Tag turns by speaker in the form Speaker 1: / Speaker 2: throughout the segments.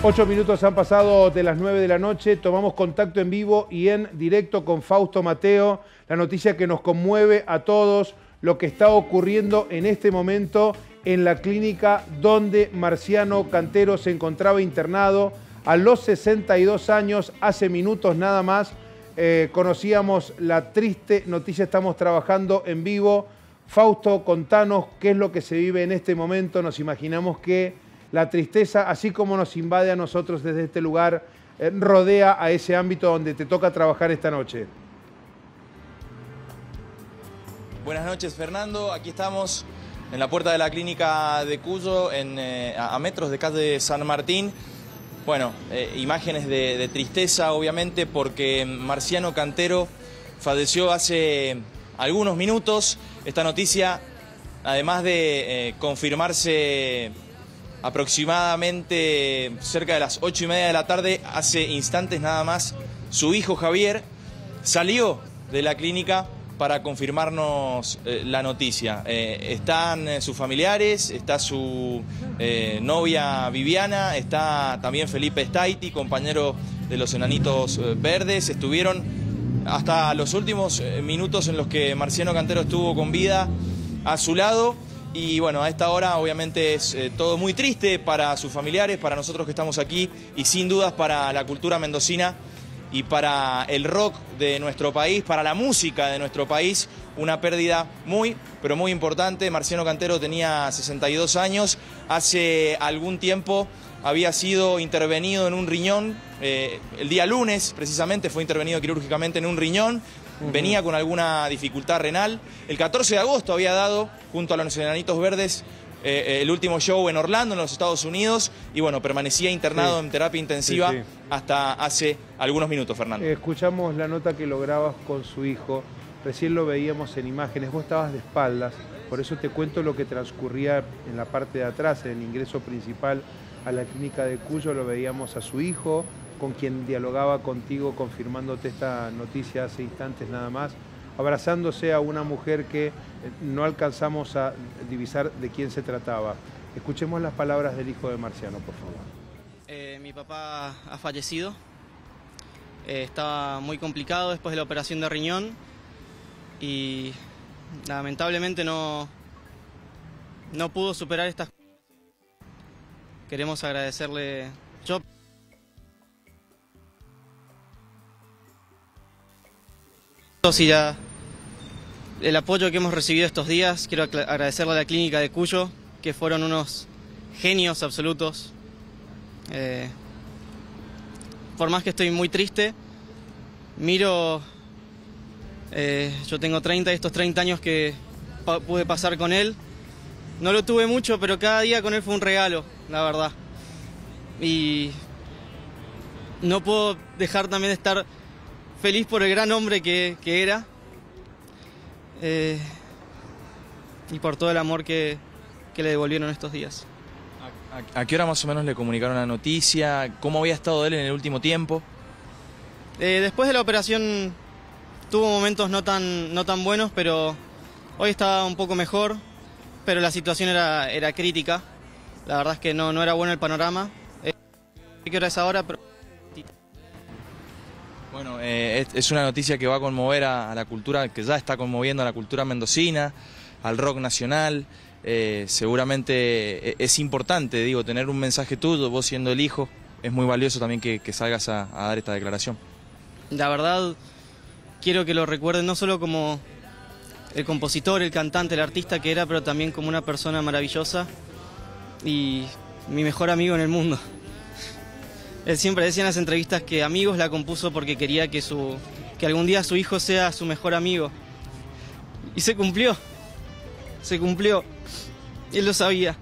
Speaker 1: Ocho minutos han pasado de las nueve de la noche, tomamos contacto en vivo y en directo con Fausto Mateo, la noticia que nos conmueve a todos, lo que está ocurriendo en este momento en la clínica donde Marciano Cantero se encontraba internado. A los 62 años, hace minutos nada más, eh, conocíamos la triste noticia, estamos trabajando en vivo. Fausto, contanos qué es lo que se vive en este momento, nos imaginamos que la tristeza, así como nos invade a nosotros desde este lugar, eh, rodea a ese ámbito donde te toca trabajar esta noche.
Speaker 2: Buenas noches, Fernando. Aquí estamos en la puerta de la clínica de Cuyo, eh, a metros de calle San Martín. Bueno, eh, imágenes de, tristeza, obviamente, porque Marciano Cantero falleció hace algunos minutos. Esta noticia, además de confirmarse aproximadamente cerca de las ocho y media de la tarde, hace instantes nada más, su hijo Javier salió de la clínica para confirmarnos eh, la noticia. Eh, están eh, sus familiares, está su novia Viviana, está también Felipe Staiti, compañero de los Enanitos Verdes. Estuvieron hasta los últimos minutos en los que Marciano Cantero estuvo con vida a su lado. Y bueno, a esta hora obviamente es eh, todo muy triste para sus familiares, para nosotros que estamos aquí y sin dudas para la cultura mendocina y para el rock de nuestro país, para la música de nuestro país, una pérdida muy, pero muy importante. Marciano Cantero tenía 62 años, hace algún tiempo había sido intervenido en un riñón, eh, el día lunes precisamente fue intervenido quirúrgicamente en un riñón, venía con alguna dificultad renal. El 14 de agosto había dado, junto a los Enanitos Verdes, eh, eh, el último show en Orlando, en los Estados Unidos, y bueno, permanecía internado en terapia intensiva hasta hace algunos minutos, Fernando.
Speaker 1: escuchamos la nota que lograbas con su hijo, recién lo veíamos en imágenes, vos estabas de espaldas, por eso te cuento lo que transcurría en la parte de atrás, en el ingreso principal a la clínica de Cuyo, lo veíamos a su hijo, con quien dialogaba contigo confirmándote esta noticia hace instantes nada más, abrazándose a una mujer que eh, no alcanzamos a divisar de quién se trataba. Escuchemos las palabras del hijo de Marciano, por favor.
Speaker 3: Eh, mi papá ha fallecido. Eh, estaba muy complicado después de la operación de riñón y lamentablemente no, no pudo superar estas Queremos agradecerle yo y el apoyo que hemos recibido estos días. Quiero agradecerle a la clínica de Cuyo, que fueron unos genios absolutos. Eh, por más que estoy muy triste, miro, eh, yo tengo 30 y estos 30 años que pude pasar con él. No lo tuve mucho, pero cada día con él fue un regalo, la verdad. Y no puedo dejar también de estar feliz por el gran hombre que, era eh, y por todo el amor que, le devolvieron estos días.
Speaker 2: ¿A, qué hora más o menos le comunicaron la noticia? ¿Cómo había estado él en el último tiempo?
Speaker 3: Eh, después de la operación tuvo momentos no tan, no tan buenos, pero hoy estaba un poco mejor, pero la situación era, era crítica. La verdad es que no, no era bueno el panorama. Eh, ¿Qué hora es ahora? Pero...
Speaker 2: Bueno, eh, es, una noticia que va a conmover a, la cultura, que ya está conmoviendo a la cultura mendocina, al rock nacional. Eh, seguramente eh, es importante, digo, tener un mensaje tuyo, vos siendo el hijo, es muy valioso también que, salgas a, dar esta declaración.
Speaker 3: La verdad, quiero que lo recuerden no solo como el compositor, el cantante, el artista que era, pero también como una persona maravillosa y mi mejor amigo en el mundo. Él siempre decía en las entrevistas que Amigos la compuso porque quería que, su, que algún día su hijo sea su mejor amigo. Y se cumplió. Se cumplió. Él lo sabía.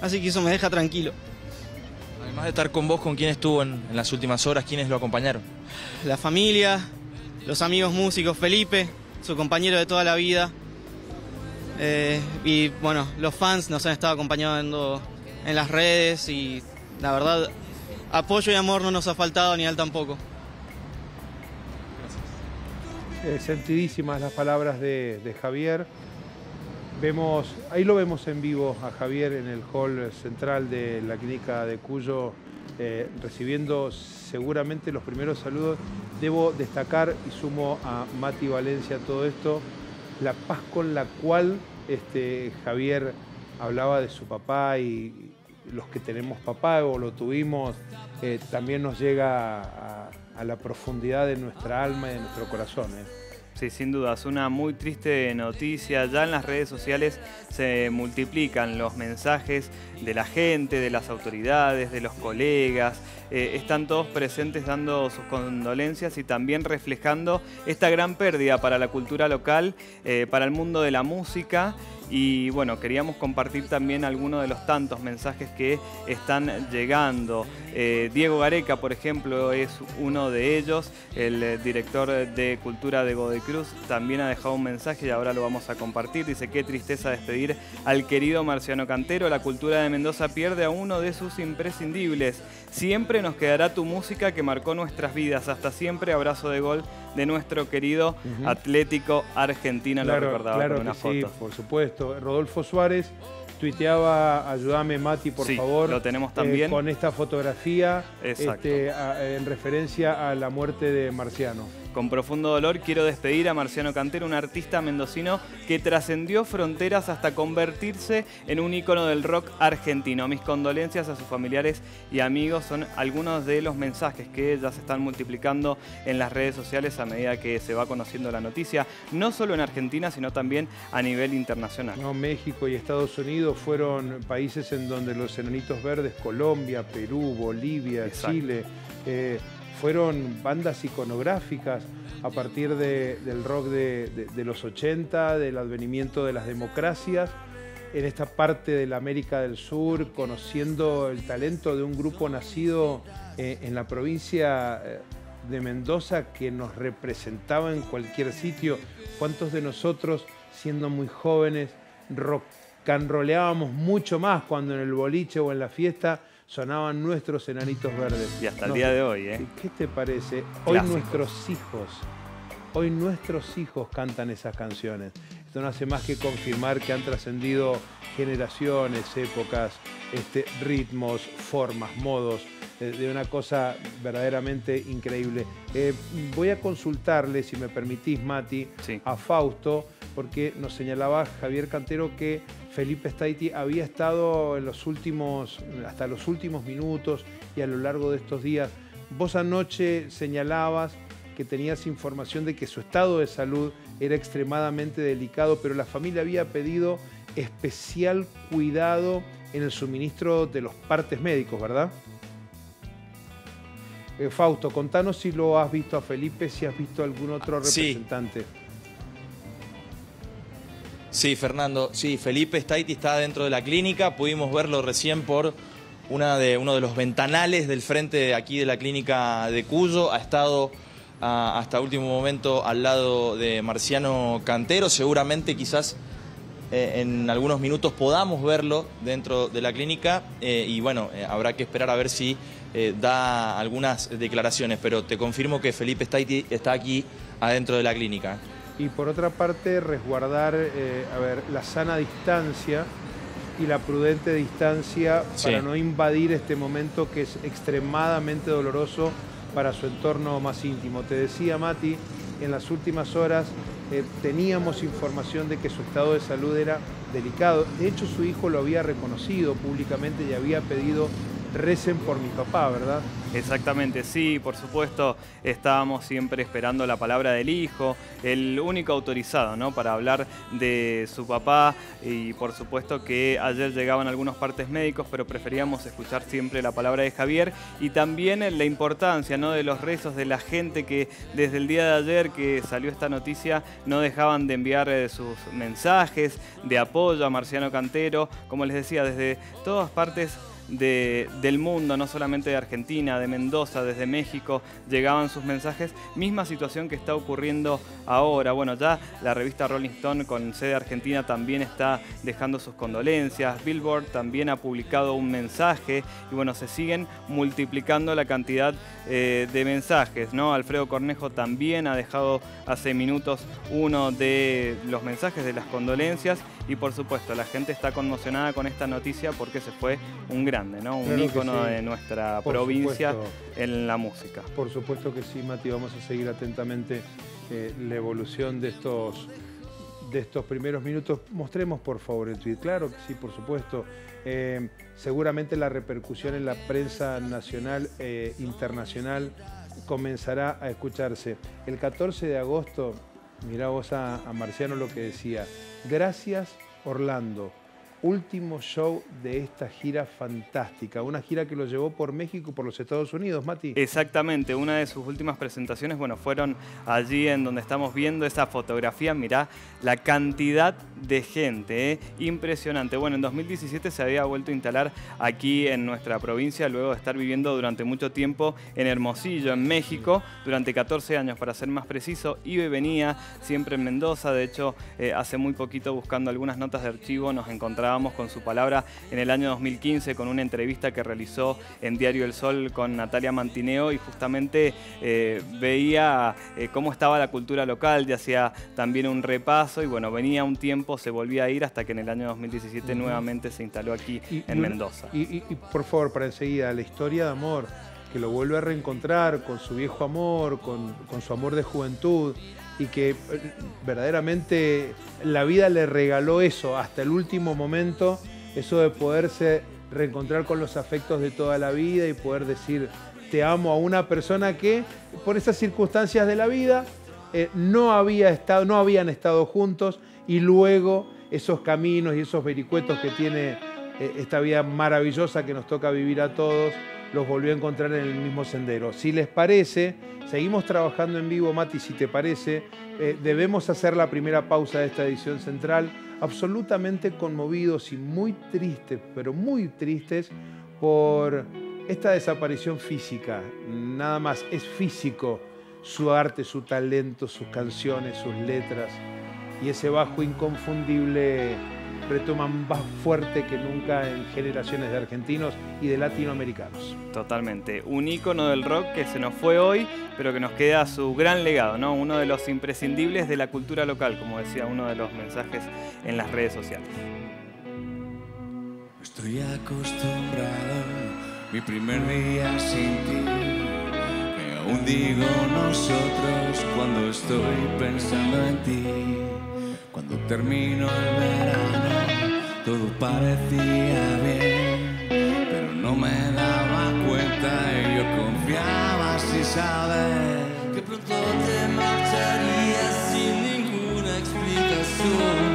Speaker 3: Así que eso me deja tranquilo.
Speaker 2: Además de estar con vos, ¿con quién estuvo en, las últimas horas? ¿Quiénes lo acompañaron?
Speaker 3: La familia, los amigos músicos, Felipe, su compañero de toda la vida. Eh, y bueno, los fans nos han estado acompañando en las redes y la verdad apoyo y amor no nos ha faltado ni él tampoco.
Speaker 1: Eh, sentidísimas las palabras de, Javier. Vemos, ahí lo vemos en vivo a Javier en el hall central de la clínica de Cuyo, eh, recibiendo seguramente los primeros saludos. Debo destacar, y sumo a Mati Valencia todo esto, la paz con la cual este, Javier hablaba de su papá y los que tenemos papá o lo tuvimos, eh, también nos llega a, la profundidad de nuestra alma y de nuestro corazón. ¿eh?
Speaker 4: Sí, sin duda, es una muy triste noticia. Ya en las redes sociales se multiplican los mensajes de la gente, de las autoridades, de los colegas. Eh, están todos presentes dando sus condolencias y también reflejando esta gran pérdida para la cultura local, para el mundo de la música y bueno, queríamos compartir también algunos de los tantos mensajes que están llegando. Eh, Diego Gareca, por ejemplo, es uno de ellos, el eh, director de Cultura de Godecruz, también ha dejado un mensaje y ahora lo vamos a compartir. Dice, qué tristeza despedir al querido Marciano Cantero, la cultura de Mendoza pierde a uno de sus imprescindibles. Siempre nos quedará tu música que marcó nuestras vidas. Hasta siempre, abrazo de gol de nuestro querido Atlético Argentina,
Speaker 1: lo
Speaker 4: recordaba
Speaker 1: claro con una foto. Sí, por supuesto. Rodolfo Suárez tuiteaba, ayúdame Mati, por favor.
Speaker 4: Lo tenemos también.
Speaker 1: Eh, con esta fotografía este, en referencia a la muerte de Marciano.
Speaker 4: Con profundo dolor quiero despedir a Marciano Cantero, un artista mendocino que trascendió fronteras hasta convertirse en un ícono del rock argentino. Mis condolencias a sus familiares y amigos son algunos de los mensajes que ya se están multiplicando en las redes sociales a medida que se va conociendo la noticia, no solo en Argentina, sino también a nivel internacional.
Speaker 1: No, México y Estados Unidos fueron países en donde los enanitos verdes, Colombia, Perú, Bolivia, Chile, eh, fueron bandas iconográficas a partir del rock de, los 80, del advenimiento de las democracias, en esta parte de la América del Sur, conociendo el talento de un grupo nacido eh, en la provincia eh, de Mendoza que nos representaba en cualquier sitio. ¿Cuántos de nosotros, siendo muy jóvenes, canroleábamos mucho más cuando en el boliche o en la fiesta sonaban nuestros enanitos verdes.
Speaker 4: Y hasta el día de hoy, ¿eh?
Speaker 1: ¿Qué te parece? Hoy nuestros hijos, hoy nuestros hijos cantan esas canciones. Esto no hace más que confirmar que han trascendido generaciones, épocas, este, ritmos, formas, modos, eh, de una cosa verdaderamente increíble. Eh, voy a consultarle, si me permitís, Mati, a Fausto, porque nos señalaba Javier Cantero que Felipe Staiti había estado en los últimos, hasta los últimos minutos y a lo largo de estos días. Vos anoche señalabas que tenías información de que su estado de salud era extremadamente delicado, pero la familia había pedido especial cuidado en el suministro de los partes médicos, ¿verdad? Eh, Fausto, contanos si lo has visto a Felipe, si has visto a algún otro representante.
Speaker 2: Sí, Fernando. Sí, Felipe Staiti está dentro de la clínica. Pudimos verlo recién por una de, uno de los ventanales del frente aquí de la clínica de Cuyo. Ha estado ah, hasta último momento al lado de Marciano Cantero. Seguramente quizás eh, en algunos minutos podamos verlo dentro de la clínica. Eh, y bueno, eh, habrá que esperar a ver si da algunas declaraciones. Pero te confirmo que Felipe Staiti está aquí adentro de la clínica
Speaker 1: y por otra parte resguardar eh, a ver, la sana distancia y la prudente distancia para no invadir este momento que es extremadamente doloroso para su entorno más íntimo. Te decía Mati, en las últimas horas eh, teníamos información de que su estado de salud era delicado. De hecho, su hijo lo había reconocido públicamente y había pedido recen por mi papá, ¿verdad?
Speaker 4: Exactamente, sí, por supuesto, estábamos siempre esperando la palabra del hijo, el único autorizado, ¿no? Para hablar de su papá y por supuesto que ayer llegaban algunos partes médicos, pero preferíamos escuchar siempre la palabra de Javier y también la importancia, ¿no? De los rezos de la gente que desde el día de ayer que salió esta noticia no dejaban de enviar eh, sus mensajes de apoyo a Marciano Cantero, como les decía, desde todas partes del mundo, no solamente de Argentina, de Mendoza, desde México, llegaban sus mensajes. Misma situación que está ocurriendo ahora. Bueno, ya la revista Rolling Stone con sede argentina también está dejando sus condolencias. Billboard también ha publicado un mensaje y bueno, se siguen multiplicando la cantidad eh, de mensajes. ¿no? Alfredo Cornejo también ha dejado hace minutos uno de los mensajes de las condolencias y por supuesto la gente está conmocionada con esta noticia porque se fue un grande, ¿no? un ícono de nuestra provincia en la música.
Speaker 1: Por supuesto que sí, Mati, vamos a seguir atentamente eh, la evolución de estos de estos primeros minutos. Mostremos por favor el tweet. Claro que sí, por supuesto. Eh, seguramente la repercusión en la prensa nacional e internacional comenzará a escucharse. El 14 de agosto, mirá vos a, a Marciano lo que decía, gracias Orlando, último show de esta gira fantástica, una gira que lo llevó por México y por los Estados Unidos, Mati.
Speaker 4: Exactamente, una de sus últimas presentaciones, bueno, fueron allí en donde estamos viendo esa fotografía, mirá la cantidad de gente, ¿eh? impresionante. Bueno, en 2017 se había vuelto a instalar aquí en nuestra provincia, luego de estar viviendo durante mucho tiempo en Hermosillo, en México, durante 14 años para ser más preciso, y venía siempre en Mendoza, de hecho, eh, hace muy poquito buscando algunas notas de archivo nos encontramos con su palabra en el año 2015 con una entrevista que realizó en Diario El Sol con Natalia Mantineo y justamente eh, veía eh, cómo estaba la cultura local y hacía también un repaso y bueno, venía un tiempo, se volvía a ir hasta que en el año 2017 nuevamente se instaló aquí en Mendoza.
Speaker 1: Y, por favor, para enseguida, la historia de amor que lo vuelve a reencontrar con su viejo amor, con, con, su amor de juventud y que eh, verdaderamente la vida le regaló eso hasta el último momento, eso de poderse reencontrar con los afectos de toda la vida y poder decir te amo a una persona que por esas circunstancias de la vida eh, no, había estado, no habían estado juntos y luego esos caminos y esos vericuetos que tiene eh, esta vida maravillosa que nos toca vivir a todos, los volvió a encontrar en el mismo sendero. Si les parece, seguimos trabajando en vivo, Mati, si te parece, eh, debemos hacer la primera pausa de esta edición central, absolutamente conmovidos y muy tristes, pero muy tristes por esta desaparición física. Nada más, es físico su arte, su talento, sus canciones, sus letras y ese bajo inconfundible retoman más fuerte que nunca en generaciones de argentinos y de latinoamericanos.
Speaker 4: Totalmente. Un ícono del rock que se nos fue hoy, pero que nos queda su gran legado, ¿no? Uno de los imprescindibles de la cultura local, como decía uno de los mensajes en las redes sociales.
Speaker 5: Estoy acostumbrado, mi primer día sin ti. Que aún digo nosotros cuando estoy pensando en ti. Cuando termino el verano, todo parecía bien, pero no me daba cuenta y yo confiaba sin saber que pronto te marcharías sin ninguna explicación.